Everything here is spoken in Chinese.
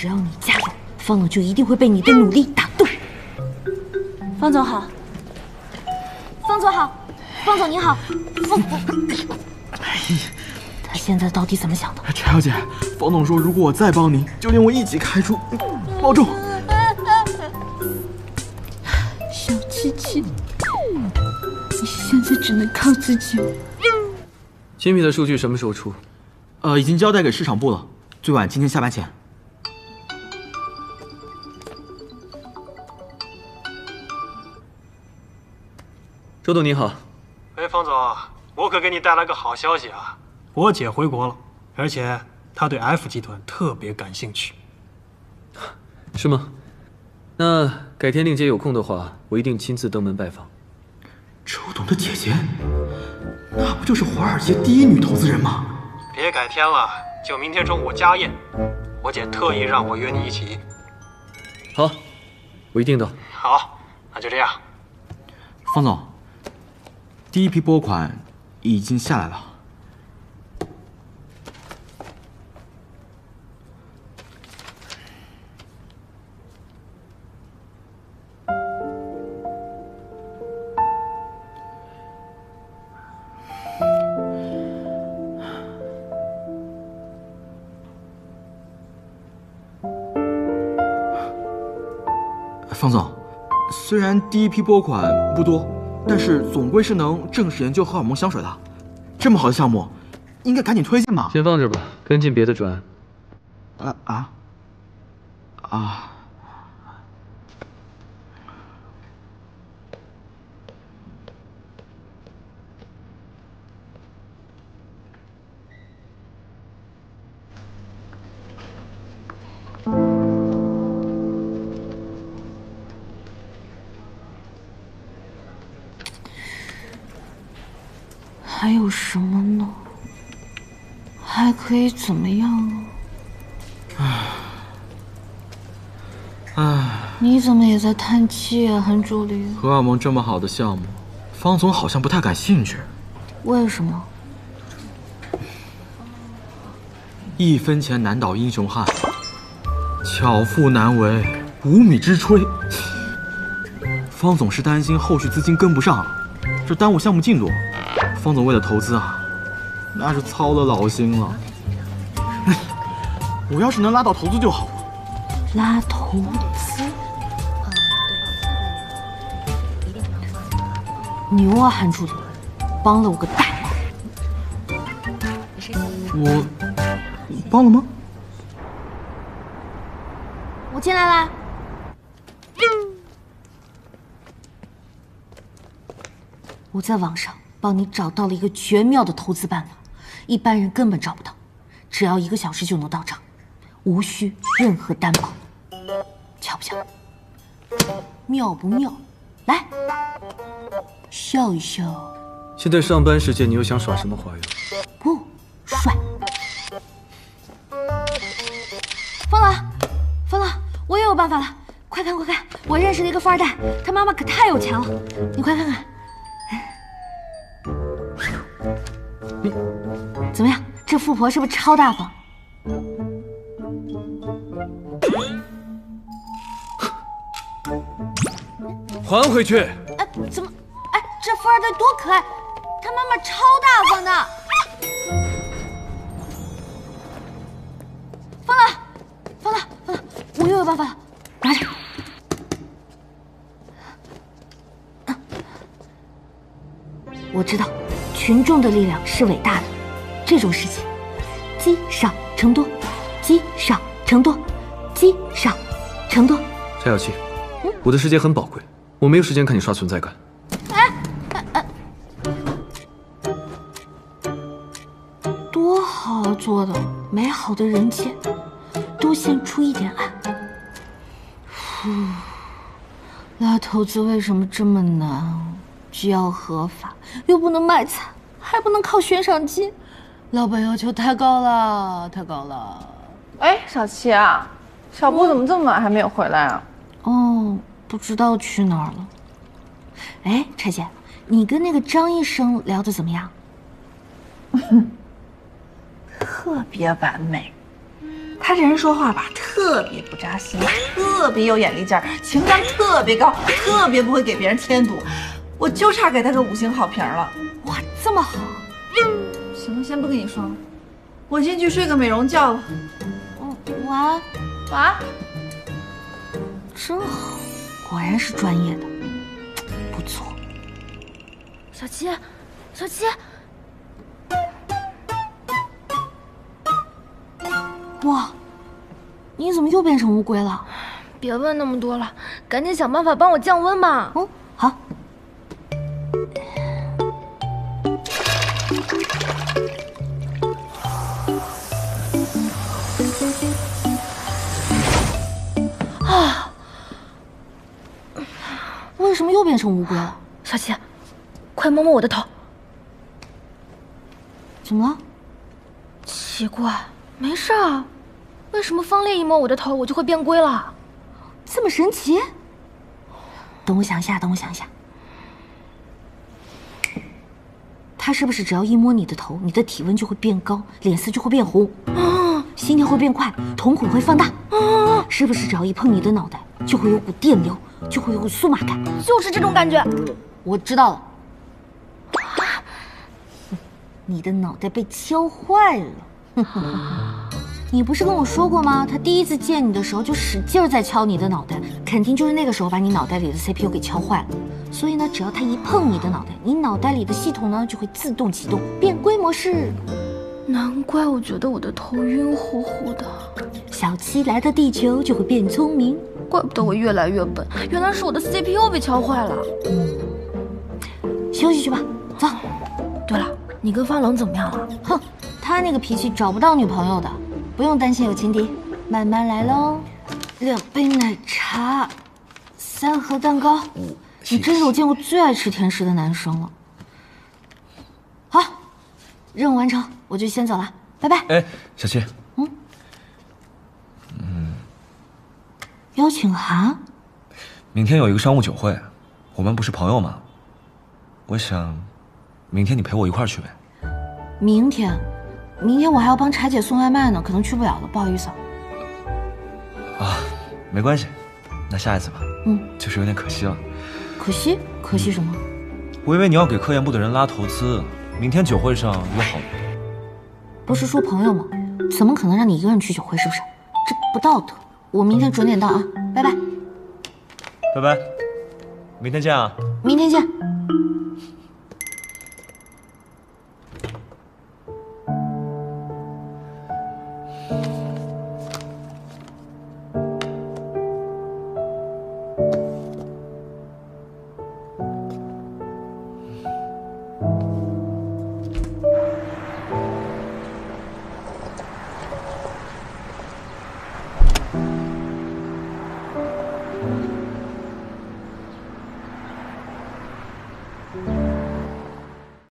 只要你加油，方总就一定会被你的努力打动。方总好，方总好，方总你好，方总，哎呀。他现在到底怎么想的？陈小姐，方总说如果我再帮您，就连我一起开除，保重。小七七，你现在只能靠自己了。新品的数据什么时候出？呃，已经交代给市场部了，最晚今天下班前。周董你好，哎，方总，我可给你带来个好消息啊！我姐回国了，而且她对 F 集团特别感兴趣。是吗？那改天令姐有空的话，我一定亲自登门拜访。周董的姐姐，那不就是华尔街第一女投资人吗？别改天了，就明天中午家宴，我姐特意让我约你一起。好，我一定到。好，那就这样。方总，第一批拨款已经下来了。方总，虽然第一批拨款不多，但是总归是能正式研究荷尔蒙香水的。这么好的项目，应该赶紧推进吧。先放这吧，跟进别的专案。啊啊啊！还有什么呢？还可以怎么样啊？唉，你怎么也在叹气啊，韩助理？荷尔蒙这么好的项目，方总好像不太感兴趣。为什么？一分钱难倒英雄汉，巧妇难为无米之炊。方总是担心后续资金跟不上，这耽误项目进度。方总为了投资啊，那是操了老心了。我要是能拉到投资就好了。拉投资？牛啊，韩助理，帮了我个大忙。我帮了吗？我进来啦。我在网上帮你找到了一个绝妙的投资办法，一般人根本找不到，只要一个小时就能到账，无需任何担保，巧不巧？妙不妙？来，笑一笑。现在上班时间，你又想耍什么花样？不，帅。疯了，疯了！我也有办法了，快看快看，我认识了一个富二代，他妈妈可太有钱了，你快看看。怎么样？这富婆是不是超大方？还回去！哎，怎么？哎，这富二代多可爱，他妈妈超大方的。群众的力量是伟大的。这种事情，积少成多，积少成多，积少成多。蔡小七，我的时间很宝贵，我没有时间看你刷存在感。哎哎哎，多好啊做的，美好的人间，多献出一点爱。呼，拉投资为什么这么难？既要合法，又不能卖惨，还不能靠悬赏金，老板要求太高了，太高了。哎，小七啊，小布怎么这么晚还没有回来啊？哦，不知道去哪儿了。哎，柴姐，你跟那个张医生聊的怎么样？特别完美，他这人说话吧，特别不扎心，特别有眼力劲儿，情商特别高，特别不会给别人添堵。我就差给他个五星好评了。哇，这么好，行了，先不跟你说了，我先去睡个美容觉了。嗯，晚安。晚安。真好，果然是专业的，不错。小七，小七，哇，你怎么又变成乌龟了？别问那么多了，赶紧想办法帮我降温吧。嗯，好。啊！为什么又变成乌龟了？小七，快摸摸我的头。怎么了？奇怪，没事啊。为什么方烈一摸我的头，我就会变龟了？这么神奇？等我想一下，等我想一下。他是不是只要一摸你的头，你的体温就会变高，脸色就会变红，啊，心跳会变快，瞳孔会放大？啊，是不是只要一碰你的脑袋，就会有股电流，就会有股酥麻感？就是这种感觉。我知道了，你的脑袋被敲坏了。你不是跟我说过吗？他第一次见你的时候就使劲在敲你的脑袋，肯定就是那个时候把你脑袋里的 CPU 给敲坏了。所以呢，只要他一碰你的脑袋，你脑袋里的系统呢就会自动启动变规模式。难怪我觉得我的头晕乎乎的。小七来到地球就会变聪明，怪不得我越来越笨，原来是我的 CPU 被敲坏了。嗯，休息去吧，走。对了，你跟方冷怎么样了？哼，他那个脾气找不到女朋友的。不用担心有情敌，慢慢来喽。两杯奶茶，三盒蛋糕。你真是我见过最爱吃甜食的男生了。好，任务完成，我就先走了，拜拜。哎，小七。嗯。嗯。邀请函。明天有一个商务酒会，我们不是朋友吗？我想，明天你陪我一块儿去呗。明天。明天我还要帮柴姐送外卖呢，可能去不了了，不好意思。啊，没关系，那下一次吧。嗯，就是有点可惜了。可惜？可惜什么？我以为你要给科研部的人拉投资，明天酒会上有好。不是说朋友吗？怎么可能让你一个人去酒会？是不是？这不道德。我明天准点到啊，拜拜。拜拜，明天见啊。明天见。